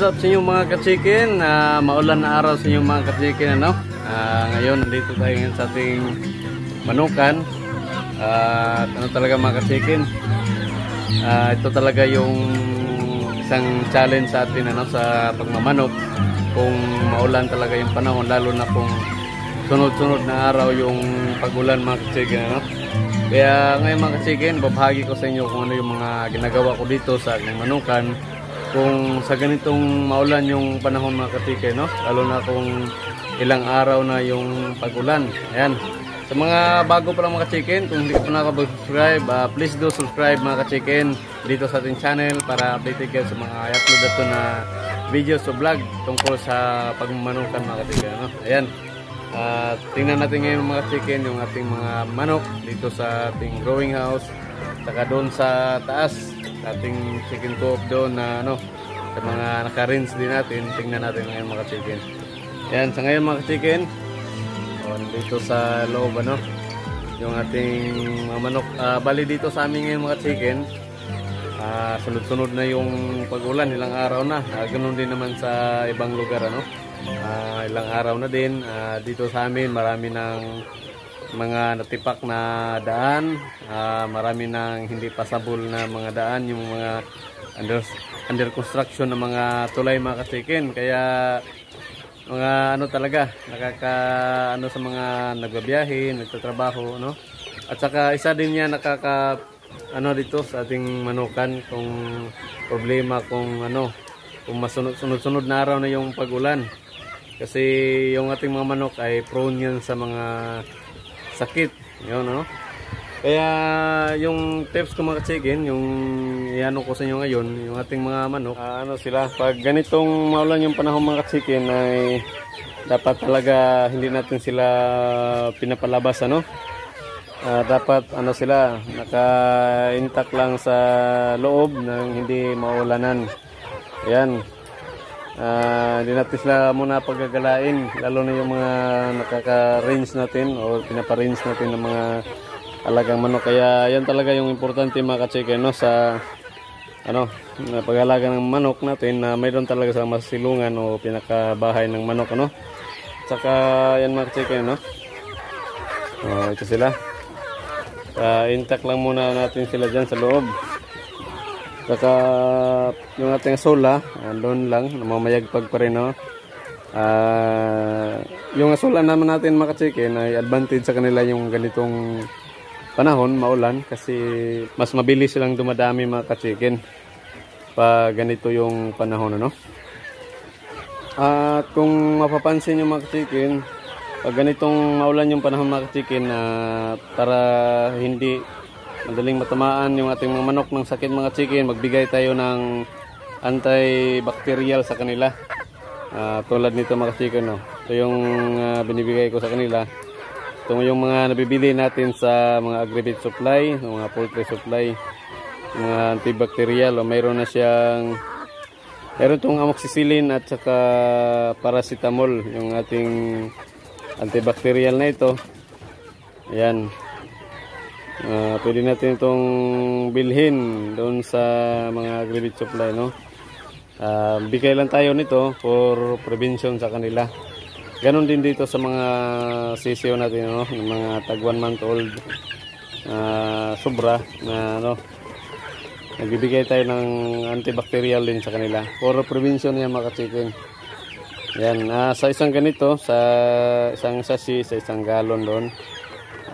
What's up sa inyo mga kachikin? Uh, maulan na araw sa inyo mga kachikin ano? Uh, ngayon nandito tayo ngayon sa ating manukan. Uh, ano talaga mga kachikin? Uh, ito talaga yung isang challenge sa atin ano sa pagmamanok. Kung maulan talaga yung panahon lalo na kung sunod-sunod na araw yung pagulan mga kachikin ano? Kaya ngayon mga kachikin, babahagi ko sa inyo kung ano yung mga ginagawa ko dito sa aking manukan kung sa ganitong maulan yung panahon mga katike, no? Lalo na kung ilang araw na yung pagulan. Ayan. Sa mga bago pa lang mga chicken, kung hindi ka pa nakapag-subscribe, uh, please do subscribe mga ka-chicken dito sa ating channel para updated kayo sa mga i-upload na na videos o vlog tungkol sa pagmamanukan mga ka-chicken. No? Ayan. Uh, tingnan natin ngayon mga chicken yung ating mga manok dito sa ating growing house saka doon sa taas ating chicken coop doon na ano sa mga naka-rinse din natin. Tingnan natin ngayon mga chicken. Yan sa ngayon mga chicken. Oh, dito sa loob ano yung ating mga manok. Uh, bali dito sa amin ngayon mga chicken uh, sunod-sunod na yung pag-ulan. Ilang araw na. Uh, ganun din naman sa ibang lugar ano. Uh, ilang araw na din. Uh, dito sa amin marami ng mga natipak na daan. Uh, marami nang hindi pasabol na mga daan yung mga under, under construction na mga tulay mga kasikin. Kaya mga ano talaga nakaka ano sa mga nagbabiyahe nagtatrabaho no at saka isa din niya nakaka ano dito sa ating manukan kung problema kung ano kung masunod-sunod na araw na yung pagulan. Kasi yung ating mga manok ay prone yan sa mga sakit. Yun, no? Kaya yung tips ko mga chicken, yung iano ko sa inyo ngayon, yung ating mga manok, uh, ano sila, pag ganitong maulan yung panahon mga chicken ay dapat talaga hindi natin sila pinapalabas ano. Uh, dapat ano sila naka-intact lang sa loob nang hindi maulanan. Ayan. Uh, hindi natin sila muna paggagalain lalo na yung mga nakaka-range natin o pinapa-range natin ng mga alagang manok kaya yan talaga yung importante mga ka-chicken no, sa ano, na pag-alaga ng manok natin na mayroon talaga sa masilungan o pinakabahay ng manok ano. Saka yan mga ka-chicken no. Oh, ito sila. Uh, intact lang muna natin sila diyan sa loob. Saka yung ating sola, doon lang, namamayagpag pa rin. No? Uh, yung asola naman natin mga chicken ay advantage sa kanila yung ganitong panahon, maulan, kasi mas mabilis silang dumadami mga chicken pag ganito yung panahon. Ano? At kung mapapansin nyo mga chicken, pag ganitong maulan yung panahon mga chicken, uh, para hindi madaling matamaan yung ating mga manok ng sakit mga chicken. Magbigay tayo ng antibacterial sa kanila. Uh, tulad nito mga chicken no? ito yung uh, binibigay ko sa kanila. Ito yung mga nabibili natin sa mga agribit supply mga poultry supply mga antibacterial. O mayroon na siyang mayroon itong amoxicillin at saka paracetamol yung ating antibacterial na ito. Ayan uh, pwede natin itong bilhin doon sa mga aggregate supply no? Uh, bigay lang tayo nito for prevention sa kanila. Ganon din dito sa mga sisiyo natin no? Ng mga tag 1 month old uh, sobra na ano? Nagbibigay tayo ng antibacterial din sa kanila. For prevention yan mga chicken yan uh, sa isang ganito sa isang sasi sa isang galon doon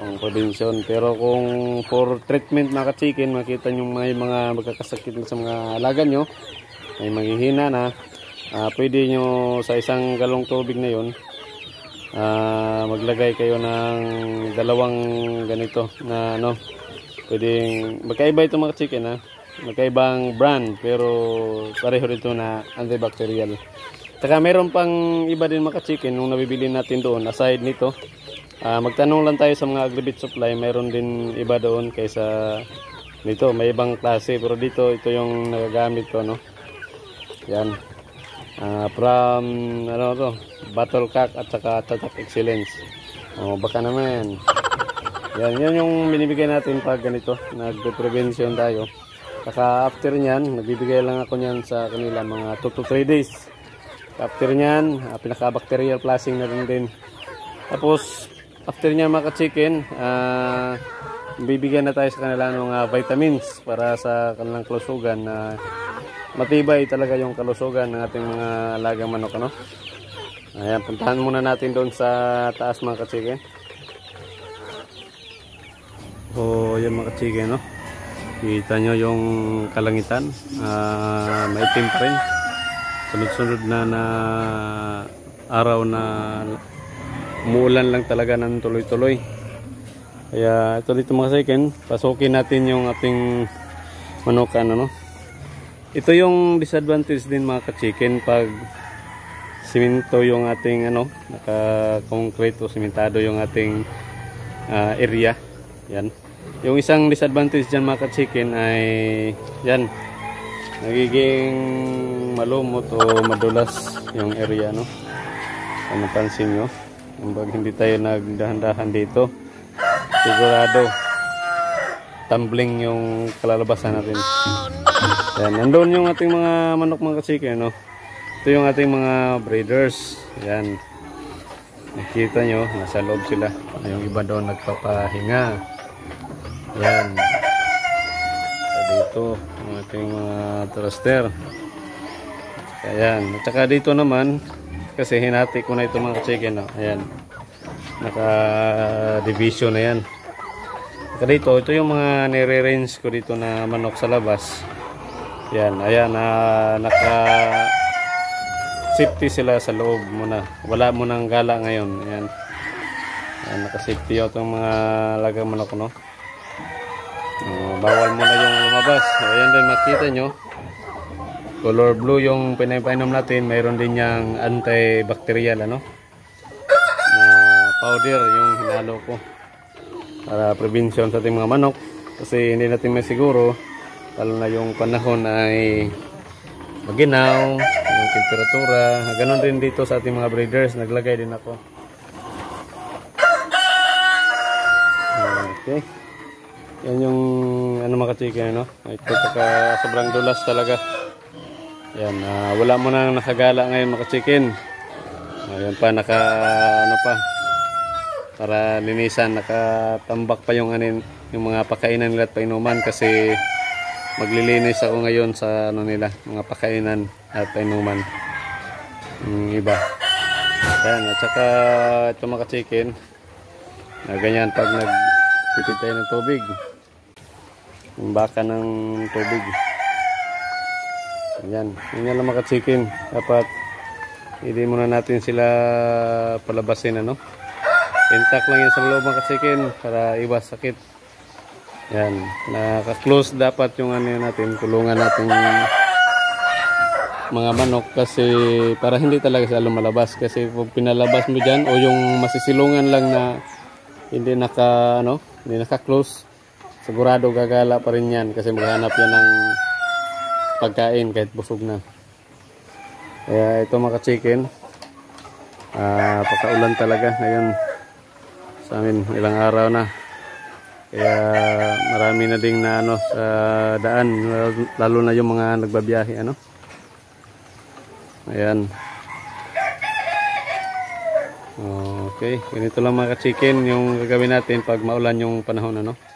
ang prevention. Pero kung for treatment mga chicken makita nyo may mga magkakasakit sa mga alaga nyo, may manghihina na, uh, pwede nyo sa isang galong tubig na yon uh, maglagay kayo ng dalawang ganito na ano, pwedeng, magkaiba ito mga chicken ha, magkaibang brand pero pareho ito na antibacterial. Saka meron pang iba din mga chicken nung nabibili natin doon aside nito Uh, magtanong lang tayo sa mga agribit supply, mayroon din iba doon kaysa dito, may ibang klase pero dito ito yung nagagamit ko no. Yan. Uh, from ano to, Battle Cock at saka Tatak Excellence. Oh, baka naman. Yan, yan yung binibigay natin pag ganito, nagpe-prevention tayo. Saka after nyan, nagbibigay lang ako nyan sa kanila mga 2 to 3 days. After nyan, uh, pinaka-bacterial flushing na rin din. Tapos, after nyan mga ka-chicken, ah, bibigyan na tayo sa kanila ng mga vitamins para sa kanilang kalusugan na matibay talaga yung kalusugan ng ating mga alagang manok. Ano? Ayan, puntahan muna natin doon sa taas mga ka-chicken. O, yan mga ka-chicken, no? Kita nyo yung kalangitan. ah maitim pa rin. Sunod-sunod na na araw na umuulan lang talaga ng tuloy-tuloy. Kaya ito dito mga second, pasukin natin yung ating manukan ano. Ito yung disadvantage din mga ka-chicken pag simento yung ating ano, naka-concrete o simentado yung ating ah, area. Yan. Yung isang disadvantage dyan mga ka-chicken ay yan. Nagiging malumot o madulas yung area no. Kung napansin nyo. Kumbaga hindi tayo nagdahan-dahan dito sigurado tumbling yung kalalabasan natin. Yan, nandoon yung ating mga manok mga kasike, no? Ito yung ating mga breeders. Yan. Nakita nyo, nasa loob sila. Yung iba doon nagpapahinga. Yan. Dito, ang ating mga thruster. Ayan. At saka dito naman, kasi hinati ko na ito mga kasike, no? Ayan. Naka-division na yan. Saka dito, ito yung mga nire-range ko dito na manok sa labas. Yan, ayan, na naka safety sila sa loob muna. Wala mo nang gala ngayon. Ayan. Ayan, naka-safety out ang mga lagang manok, no? Uh, bawal muna yung lumabas. Ayan din makita nyo. Color blue yung pinapainom natin. Mayroon din yung antibacterial, ano? Na powder yung hinalo ko para prevention sa ating mga manok. Kasi hindi natin may siguro lalo na yung panahon ay maginaw yung temperatura. Ganon din dito sa ating mga breeders. Naglagay din ako. Okay. Yan yung ano mga chicken no ito pagka sobrang dulas talaga yan uh, wala mo nang nakagala ngayon mga chicken. Ayan pa naka ano pa para linisan nakatambak pa yung anin yung mga pakainan nila at painuman kasi maglilinis ako ngayon sa ano nila mga pakainan at painuman. Yung iba. Yan at saka ito mga chicken na ganyan pag nagpipit ng tubig. Yung baka ng tubig yan yun lang mga chicken dapat hindi muna natin sila palabasin ano? Intact lang yan sa loob mga chicken para iwas sakit. Yan naka-close dapat yung ano natin kulungan natin mga manok kasi para hindi talaga sila lumalabas. Kasi kung pinalabas mo dyan o yung masisilungan lang na hindi naka ano hindi naka-close sigurado gagala pa rin yan. Kasi maghanap yan ng pagkain kahit busog na. Kaya ito mga chicken uh, pakaulan talaga ngayon sa amin. Ilang araw na. Kaya marami na ding na ano sa daan. Lalo na yung mga nagbabiyahe ano. Ayan. Okay ganito lang mga chicken yung gagawin natin pag maulan yung panahon ano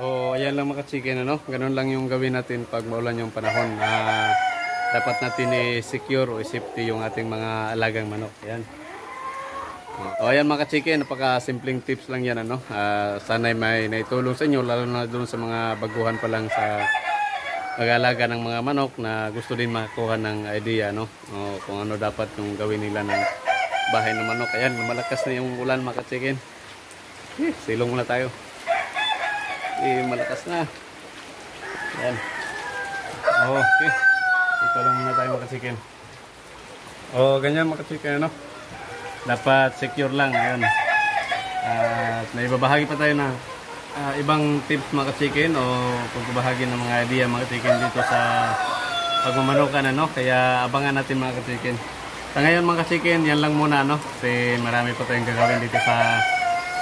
oh ayan lang mga chicken ano ganun lang yung gawin natin pag maulan yung panahon uh, dapat natin i-secure o i-safety yung ating mga alagang manok ayan o ayan mga chicken, napaka simpleng tips lang yan ano. Uh, sana'y may naitulong sa inyo lalo na doon sa mga baguhan pa lang sa pag-alaga ng mga manok na gusto din makakuha ng idea no. O, kung ano dapat yung gawin nila ng bahay ng manok. Ayan, malakas na yung ulan mga chicken. Eh, silong muna tayo. Eh, malakas na. Ayan. Okay. Ito lang muna tayo mga chicken. O, ganyan mga chicken ano dapat secure lang ayun at may ibabahagi pa tayo na uh, ibang tips mga chicken o pagbabahagi ng mga idea mga chicken dito sa pagmamanukan ano kaya abangan natin mga chicken sa ngayon mga chicken yan lang muna no kasi marami pa tayong gagawin dito sa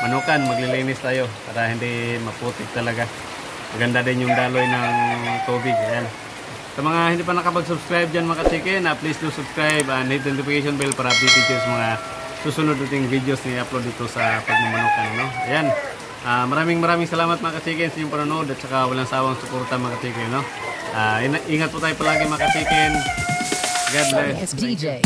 manukan maglilinis tayo para hindi maputik talaga Maganda din yung daloy ng tubig. Ayan. Sa mga hindi pa nakapag-subscribe dyan mga ah, please do subscribe and hit the notification bell para updated kayo sa mga susunod nating videos na i-upload dito sa pagmamanukan. No? Ayan. Ah, maraming maraming salamat mga kachikin sa inyong panonood at saka walang sawang suporta mga kachikin. No? Ah, ina- ingat po tayo palagi mga kachikin. God bless. DJ.